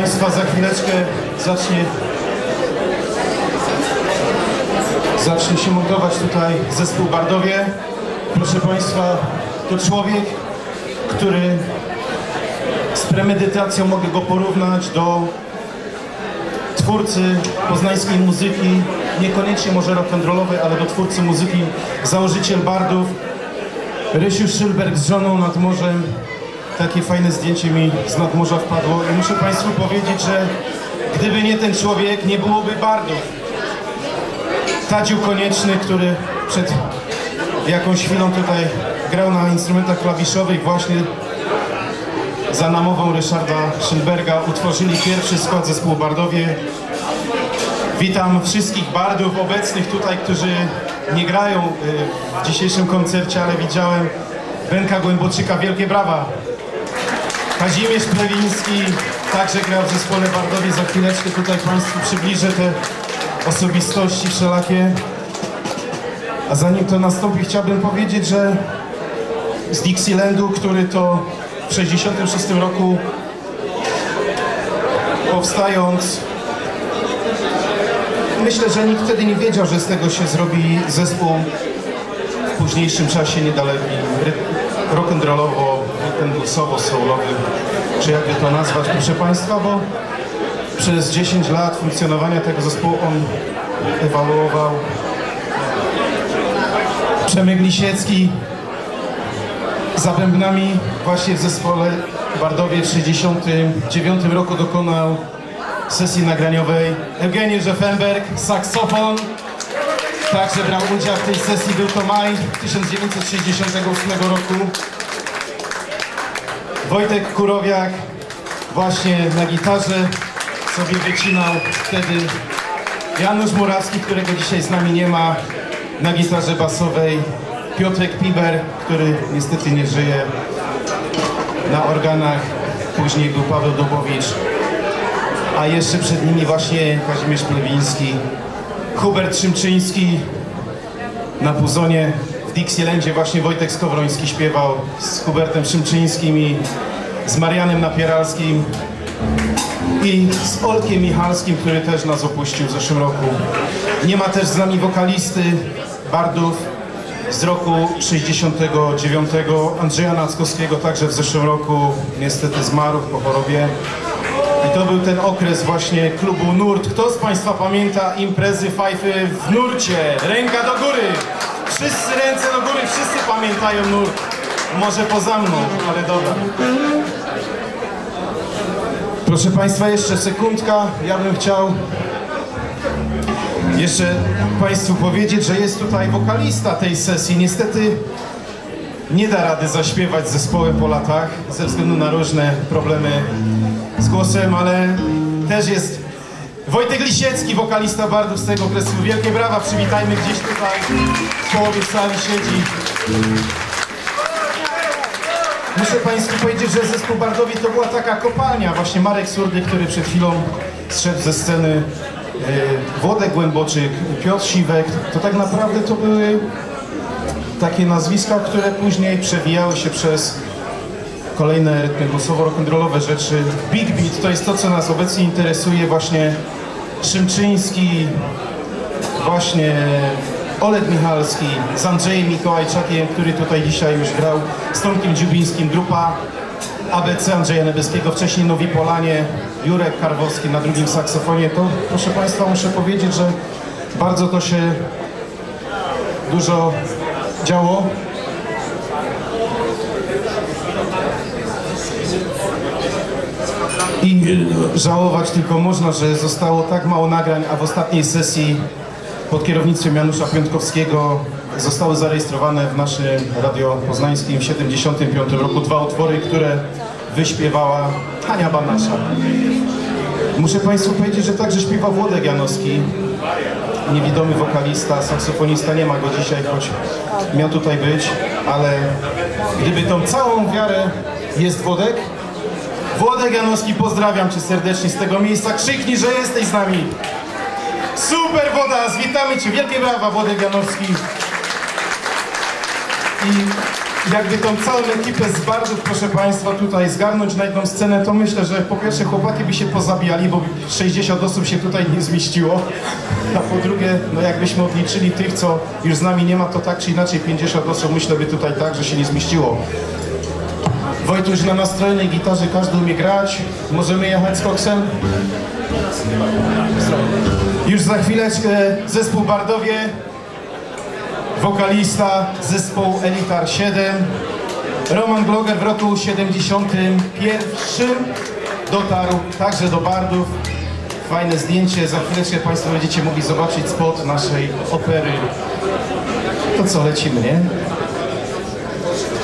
Państwa, za chwileczkę zacznie zacznie się montować tutaj zespół Bardowie. Proszę Państwa, to człowiek, który z premedytacją mogę go porównać do twórcy poznańskiej muzyki, niekoniecznie może rock'n'rollowej, ale do twórcy muzyki, założyciel Bardów, Rysiu Szylberg z żoną nad morzem. Takie fajne zdjęcie mi z nadmorza wpadło i muszę Państwu powiedzieć, że gdyby nie ten człowiek, nie byłoby Bardów. Tadziu Konieczny, który przed jakąś chwilą tutaj grał na instrumentach klawiszowych właśnie za namową Ryszarda Szylberga utworzyli pierwszy skład zespołu Bardowie. Witam wszystkich bardów obecnych tutaj, którzy nie grają y, w dzisiejszym koncercie, ale widziałem Benka Głęboczyka, wielkie brawa. Kazimierz Plewiński także grał w zespole Bardowie. Za chwileczkę tutaj Państwu przybliżę te osobistości wszelakie. A zanim to nastąpi, chciałbym powiedzieć, że z Dixielandu, który to w 1966 roku powstając, myślę, że nikt wtedy nie wiedział, że z tego się zrobi zespół w późniejszym czasie niedaleki, rock'n'rollowo, rock'n'bluesowo, soulowy, czy jakby to nazwać, proszę Państwa, bo przez 10 lat funkcjonowania tego zespołu on ewaluował Przemyk Lisiecki za bębnami. Właśnie w zespole Bardowie w 1969 roku dokonał sesji nagraniowej. Eugeniusz Effenberg, saksofon. Także brał udział w tej sesji, był to maj 1968 roku Wojtek Kurowiak właśnie na gitarze sobie wycinał wtedy Janusz Murawski, którego dzisiaj z nami nie ma, na gitarze basowej Piotrek Piber, który niestety nie żyje, na organach, później był Paweł Dubowicz, a jeszcze przed nimi właśnie Kazimierz Plewiński, Hubert Szymczyński, na puzonie Dixielandzie właśnie Wojtek Skowroński śpiewał z Hubertem Szymczyńskim i z Marianem Napieralskim i z Olkiem Michalskim, który też nas opuścił w zeszłym roku. Nie ma też z nami wokalisty Bardów z roku 69. Andrzeja Nackowskiego także w zeszłym roku niestety zmarł po chorobie. I to był ten okres właśnie klubu Nurt. Kto z Państwa pamięta imprezy Fajfy w Nurcie? Ręka do góry! Wszyscy ręce do góry, wszyscy pamiętają Nurt. Może poza mną, ale dobra. Proszę Państwa, jeszcze sekundka. Ja bym chciał jeszcze Państwu powiedzieć, że jest tutaj wokalista tej sesji. Niestety nie da rady zaśpiewać zespołem po latach ze względu na różne problemy z głosem, ale też jest Wojtek Lisiecki, wokalista Bardów z tego okresu. Wielkie brawa, przywitajmy gdzieś tutaj w połowie sali siedzi. Muszę Państwu powiedzieć, że zespół Bardowi to była taka kopalnia. Właśnie Marek Surdy, który przed chwilą zszedł ze sceny, e, Włodek Głęboczyk, Piotr Siwek, to tak naprawdę to były takie nazwiska, które później przewijały się przez kolejne rytmy głosowo-rock'n'rollowe rzeczy. Big Beat to jest to, co nas obecnie interesuje, właśnie Szymczyński, właśnie Oleg Michalski z Andrzejem Mikołajczakiem, który tutaj dzisiaj już grał, z Tomkiem Dziubińskim, grupa ABC Andrzeja Nebieskiego, wcześniej Nowi Polanie, Jurek Karwowski na drugim saksofonie. To proszę Państwa muszę powiedzieć, że bardzo to się dużo działo. I żałować tylko można, że zostało tak mało nagrań, a w ostatniej sesji pod kierownictwem Janusza Piątkowskiego zostały zarejestrowane w naszym Radio Poznańskim w 1975 roku dwa utwory, które wyśpiewała Hania Banasza. Muszę Państwu powiedzieć, że także śpiewa Włodek Janowski, niewidomy wokalista, saksofonista, nie ma go dzisiaj, choć miał tutaj być, ale gdyby tą całą wiarę jest Włodek, Włodek Janowski, pozdrawiam Cię serdecznie z tego miejsca, krzyknij, że jesteś z nami. Super woda, witamy Cię, wielkie brawa Włodek Janowski. I jakby tą całą ekipę z bardów, proszę Państwa, tutaj zgarnąć na jedną scenę, to myślę, że po pierwsze chłopaki by się pozabijali, bo 60 osób się tutaj nie zmieściło, a po drugie, no jakbyśmy odliczyli tych, co już z nami nie ma, to tak czy inaczej 50 osób myślę by tutaj tak, że się nie zmieściło. Wojtuś na nastrojnej gitarze każdy umie grać. Możemy jechać z koksem? Już za chwileczkę zespół Bardowie, wokalista zespołu Elitar 7. Roman Gloger w roku 71 dotarł także do Bardów. Fajne zdjęcie, za chwileczkę Państwo będziecie mogli zobaczyć spot naszej opery. To co, lecimy, nie?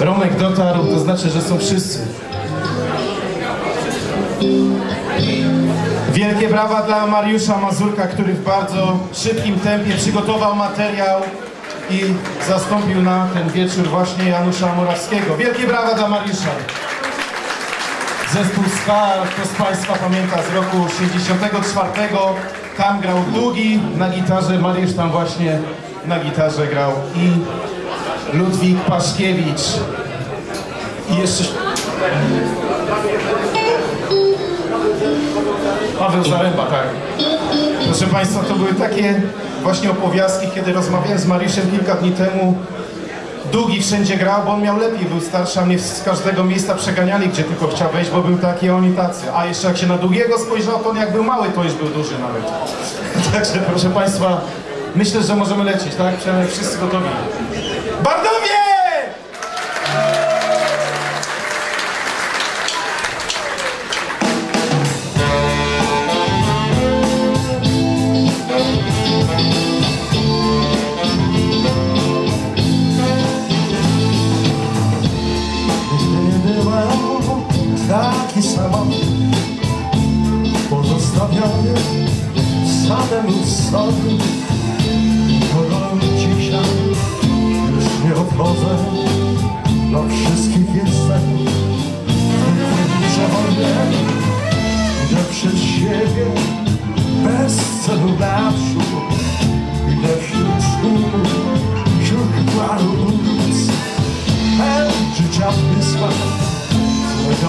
Romek dotarł, to znaczy, że są wszyscy. Wielkie brawa dla Mariusza Mazurka, który w bardzo szybkim tempie przygotował materiał i zastąpił na ten wieczór właśnie Janusza Morawskiego. Wielkie brawa dla Mariusza. Zespół Ska, kto z Państwa pamięta z roku 64, tam grał Długi na gitarze, Mariusz tam właśnie na gitarze grał i Ludwik Paszkiewicz. I jeszcze... Paweł Zaręba, tak. Proszę Państwa, to były takie właśnie opowiastki, kiedy rozmawiałem z Mariuszem kilka dni temu. Długi wszędzie grał, bo on miał lepiej, był starszy, a mnie z każdego miejsca przeganiali, gdzie tylko chciał wejść, bo był taki, oni tacy. A jeszcze jak się na Długiego spojrzał, to on jak był mały, to już był duży nawet. Także proszę Państwa, myślę, że możemy lecieć, tak? Przynajmniej wszyscy gotowi.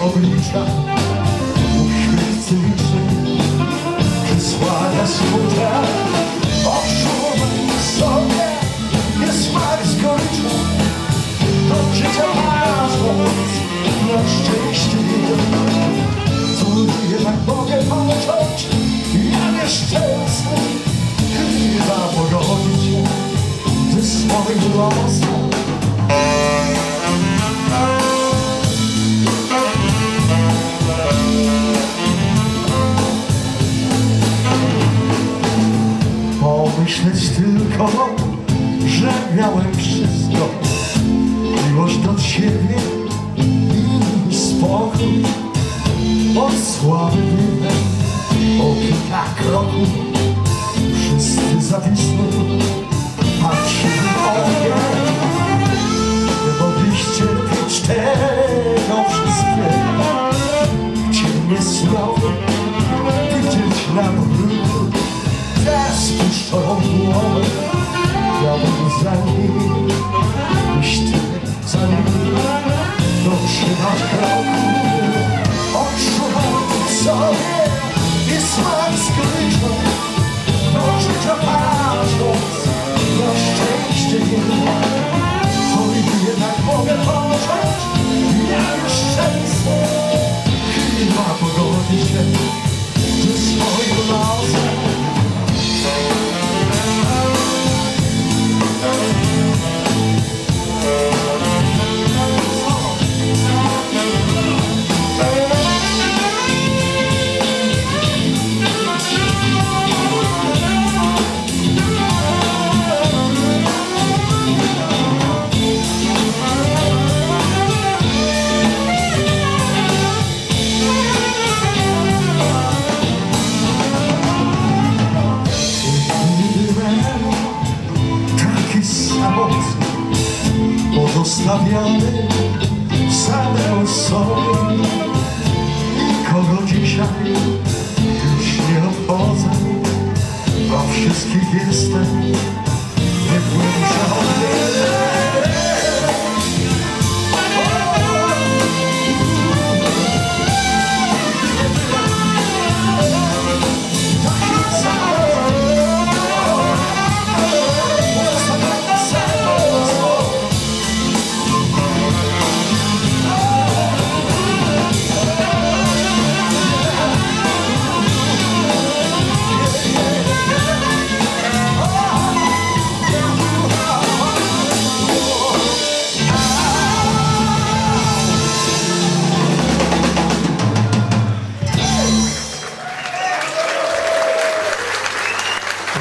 Oblicza. Uśmiech cyniczny Przysłania smutne Odczuwam sobie Jest smak z Do życia masz Na szczęście Co jednak mogę począć Ja nieszczęsny Chyba pogodzić Ze swoim losem Pomyśleć tylko, że miałem wszystko. Miłość do Ciebie i spokój. Słaby o kilka kroków Wszyscy zawisną, patrzyli o mnie Nie mogliście pić tego wszystkiego Ciemnie znowu Te spuszczoną głowę Miałbym za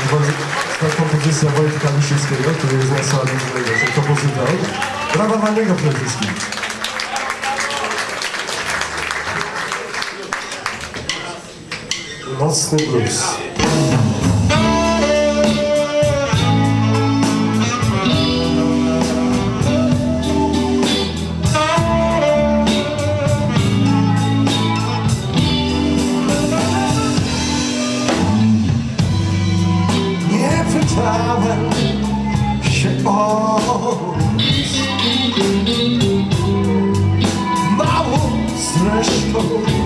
to kompozycja Wojtka Liszyńskiego, który jest na sali najlepszy kompozytor. Brawa dla niego przede wszystkim. Mocny blues. I suppose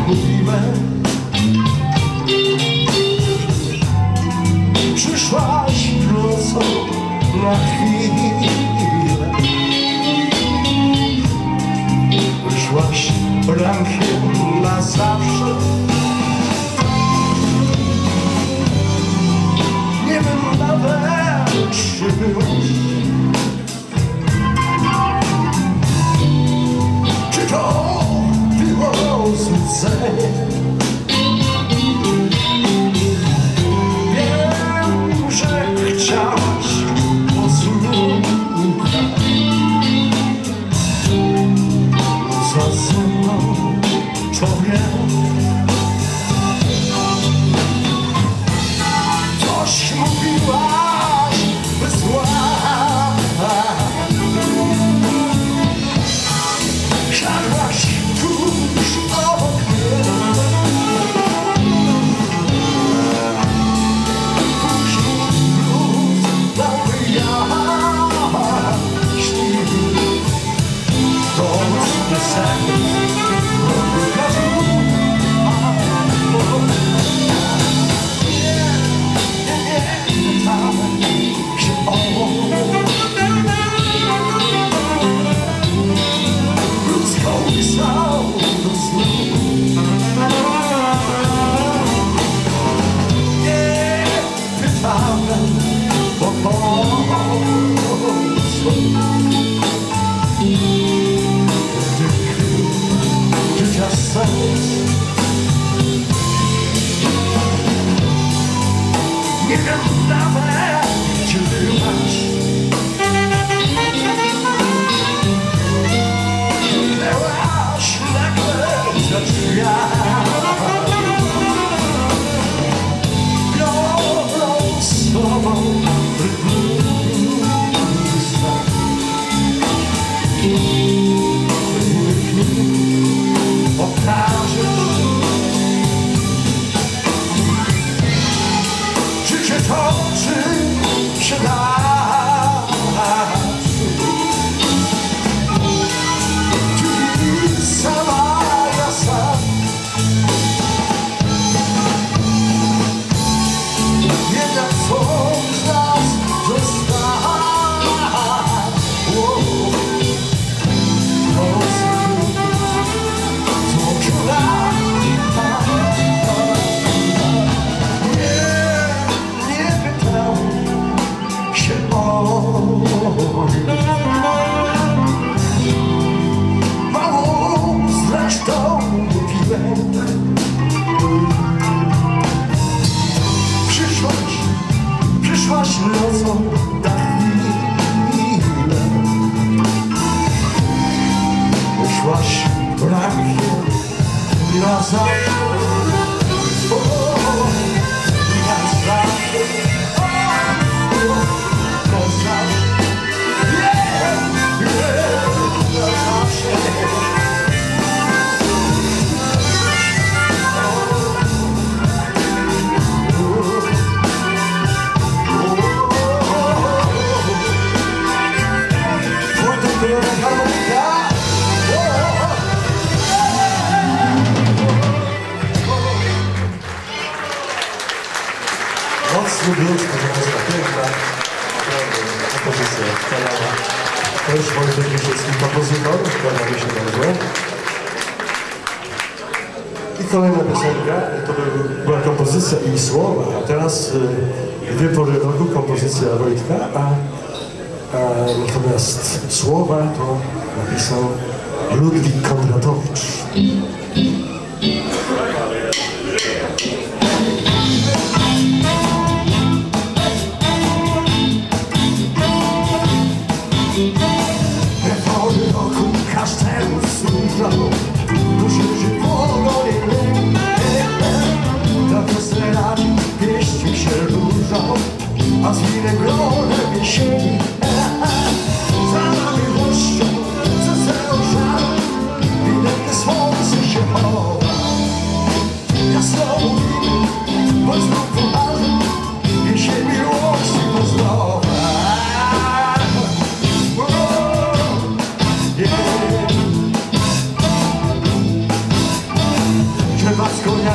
Klub Ludzka, muzyka piękna, kompozycja wspaniała. Też Wojciech Giszewski, kompozytor, kłaniamy się bardzo. I kolejna piosenka, to była kompozycja i słowa, a teraz y, dwie pory roku, kompozycja Wojtka, a, a natomiast słowa to napisał Ludwik Kondratowicz.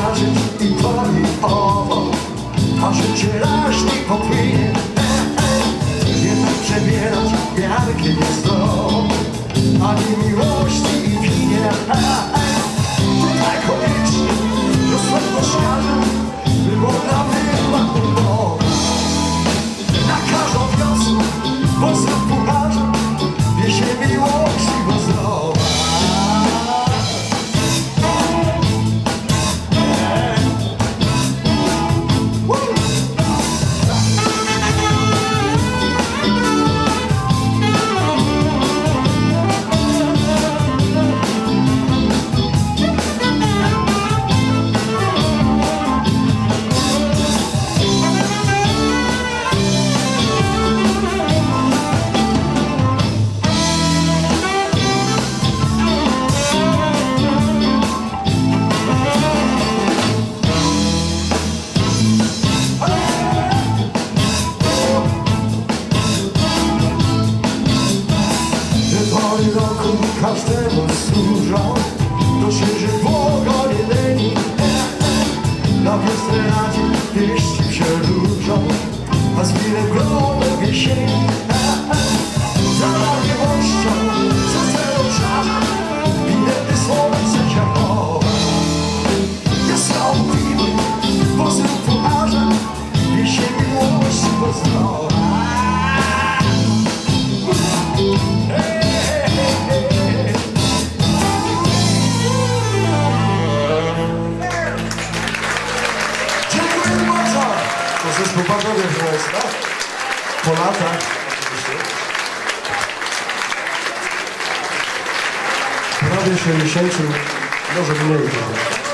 Skojarzyć i to i owo A życie raźnie popłynie Jednak przebierać wiarki nie zdrowo Ani miłości i winie Na wiosnę radzie pieści się różą A z chwilę gronem jesieni Za miłością, za zero czarem Bilety słońce chowa Jasno mówimy, pozdrów pucharza Jesień miłości pozdrowa Zespół Bardowie, proszę Państwa. Po latach. Prawie 60, może mniej.